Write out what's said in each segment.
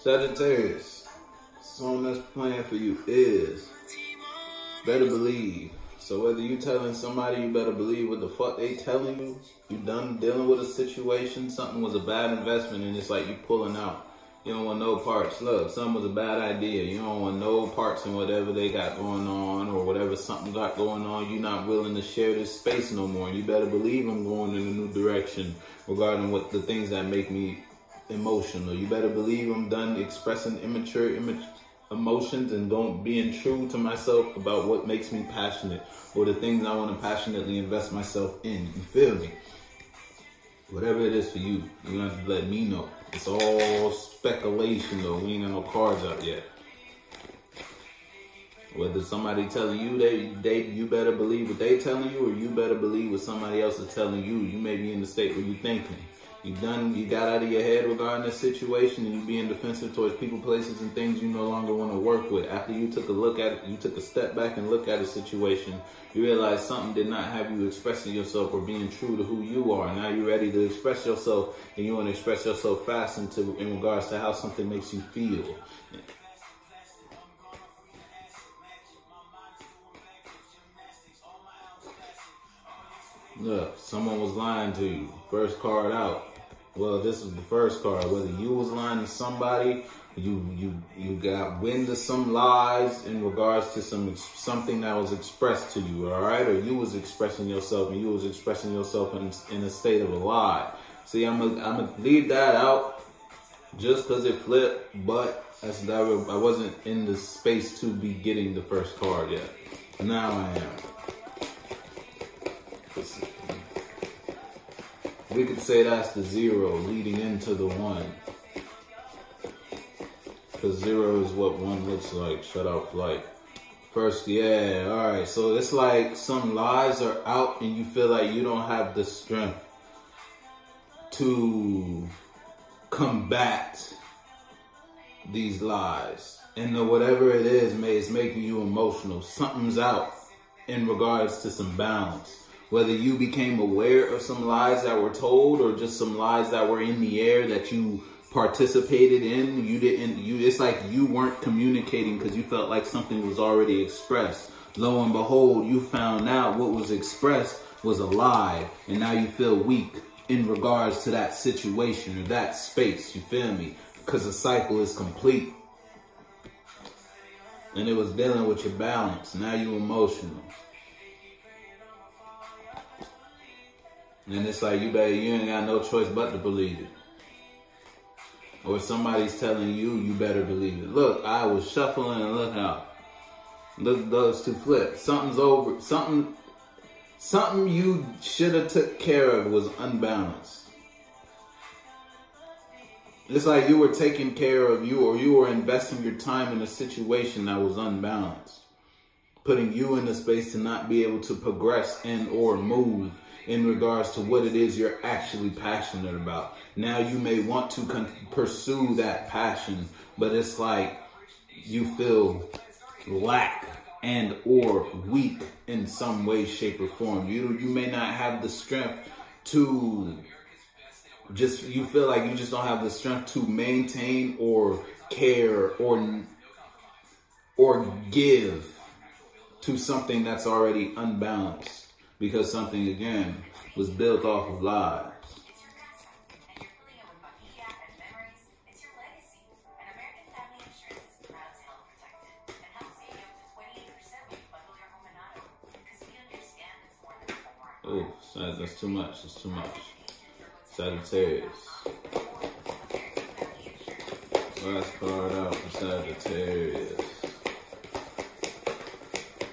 Sagittarius, song that's playing for you is better believe. So whether you telling somebody you better believe what the fuck they telling you, you done dealing with a situation, something was a bad investment and it's like you pulling out. You don't want no parts. Look, something was a bad idea. You don't want no parts in whatever they got going on or whatever something got going on. You're not willing to share this space no more. You better believe I'm going in a new direction regarding what the things that make me emotional. You better believe I'm done expressing immature emotions and don't being true to myself about what makes me passionate or the things I want to passionately invest myself in. You feel me? Whatever it is for you, you have to let me know. It's all speculation though. We ain't got no cards out yet. Whether somebody telling you they they you better believe what they telling you, or you better believe what somebody else is telling you. You may be in the state where you thinking. You done you got out of your head regarding the situation and you being defensive towards people, places, and things you no longer want to work with. After you took a look at it, you took a step back and look at a situation, you realize something did not have you expressing yourself or being true to who you are. Now you're ready to express yourself and you want to express yourself fast into in regards to how something makes you feel. Look, someone was lying to you. First card out. Well, this is the first card. Whether you was lying to somebody, you you you got wind of some lies in regards to some something that was expressed to you, all right, or you was expressing yourself and you was expressing yourself in in a state of a lie. See, I'm gonna I'm gonna leave that out just because it flipped, but that's that I wasn't in the space to be getting the first card yet. Now I am. We could say that's the zero leading into the one. Because zero is what one looks like. Shut out flight. First, yeah, alright. So it's like some lies are out and you feel like you don't have the strength to combat these lies. And the, whatever it is, may it's making you emotional. Something's out in regards to some balance whether you became aware of some lies that were told or just some lies that were in the air that you participated in. You didn't you it's like you weren't communicating because you felt like something was already expressed. Lo and behold you found out what was expressed was a lie and now you feel weak in regards to that situation or that space. You feel me? Because the cycle is complete. And it was dealing with your balance. Now you emotional And it's like you better you ain't got no choice but to believe it. Or somebody's telling you you better believe it. Look, I was shuffling and look out. Look those two flip. Something's over something something you should have took care of was unbalanced. It's like you were taking care of you or you were investing your time in a situation that was unbalanced. Putting you in a space to not be able to progress and or move in regards to what it is you're actually passionate about. Now you may want to con- pursue that passion, but it's like you feel lack and or weak in some way, shape, or form. You you may not have the strength to just you feel like you just don't have the strength to maintain or care or or give to something that's already unbalanced because something again was built off of lies. Oh, that's too much. That's too much. Sagittarius. Last card out for Sagittarius.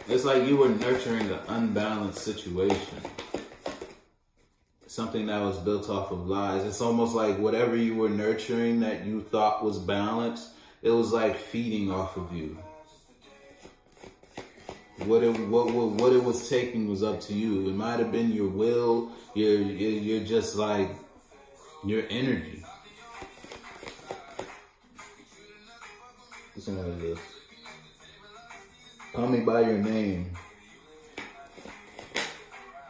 It's like you were nurturing an unbalanced situation. Something that was built off of lies. It's almost like whatever you were nurturing that you thought was balanced, it was like feeding off of you. What it what what, what it was taking was up to you. It might have been your will. You're you're just like your energy. Listen to this. Call me by your name.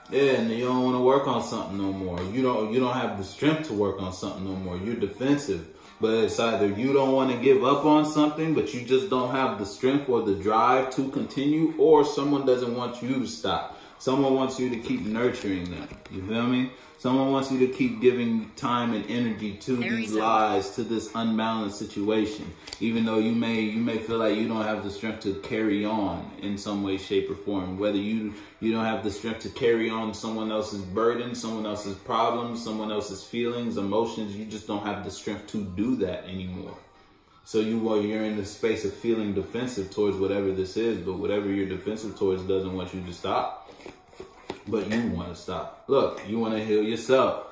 Yeah, and you don't want to work on something no more. You don't you don't have the strength to work on something no more. You're defensive But it's either you don't want to give up on something, but you just don't have the strength or the drive to continue, or someone doesn't want you to stop. Someone wants you to keep nurturing them. You feel me? Someone wants you to keep giving time and energy to these lies, to this unbalanced situation. Even though you may you may feel like you don't have the strength to carry on in some way, shape, or form. Whether you you don't have the strength to carry on someone else's burden, someone else's problems, someone else's feelings, emotions, you just don't have the strength to do that anymore. So you while you're in the space of feeling defensive towards whatever this is, but whatever you're defensive towards doesn't want you to stop but you want to stop. Look, you want to heal yourself.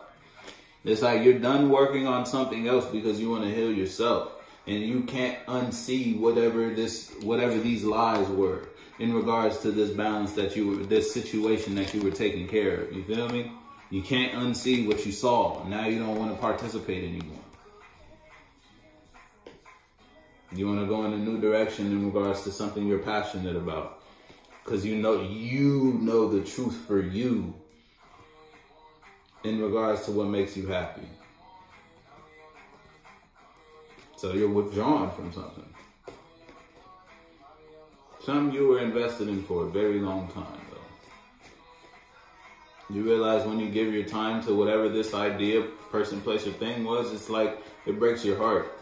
It's like you're done working on something else because you want to heal yourself. And you can't unsee whatever this, whatever these lies were in regards to this balance that you were, this situation that you were taking care of. You feel me? You can't unsee what you saw. Now you don't want to participate anymore. You want to go in a new direction in regards to something you're passionate about because you know you know the truth for you in regards to what makes you happy. So you're withdrawn from something. Something you were invested in for a very long time, though. You realize when you give your time to whatever this idea, person, place, or thing was, it's like it breaks your heart.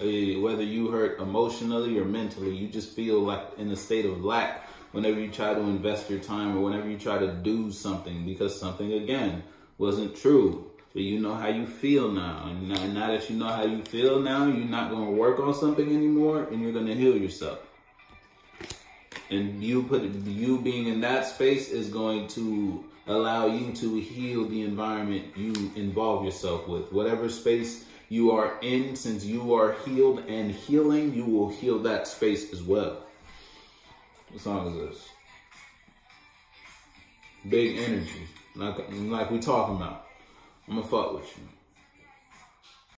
Eh, whether you hurt emotionally or mentally, you just feel like in a state of lack whenever you try to invest your time or whenever you try to do something because something again wasn't true. But you know how you feel now. And now, now that you know how you feel now, you're not going to work on something anymore and you're going to heal yourself. And you put you being in that space is going to allow you to heal the environment you involve yourself with. Whatever space you are in, since you are healed and healing, you will heal that space as well. What song is this? Big energy. Like like we talking about. I'm gonna fuck with you.